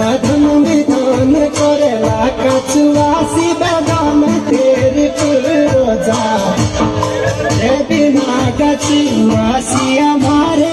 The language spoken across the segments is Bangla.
राधन विधान करेला कचुआसी बदाम तेरे पुल रोजा। बिना कचुआसी हमारे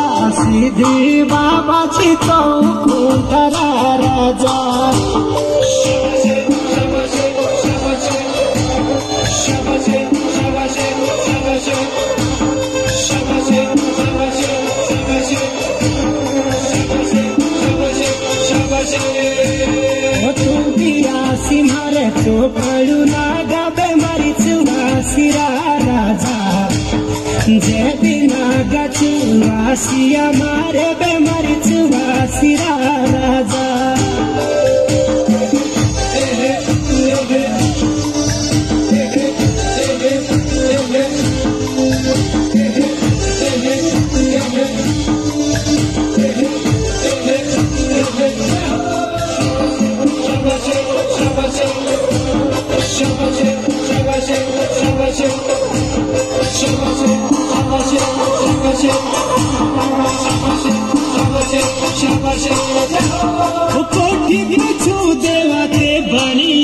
সিদ্ধি বাবাছি তারা রাজা। তুমি আসিমারে তো পাড়ু লাগাবে মারি চুমাসিরা রাজা। যে बिना गाचू वासिया मारे बे मारीच वासिरा राजा کوٿي پڇو देवा ته بني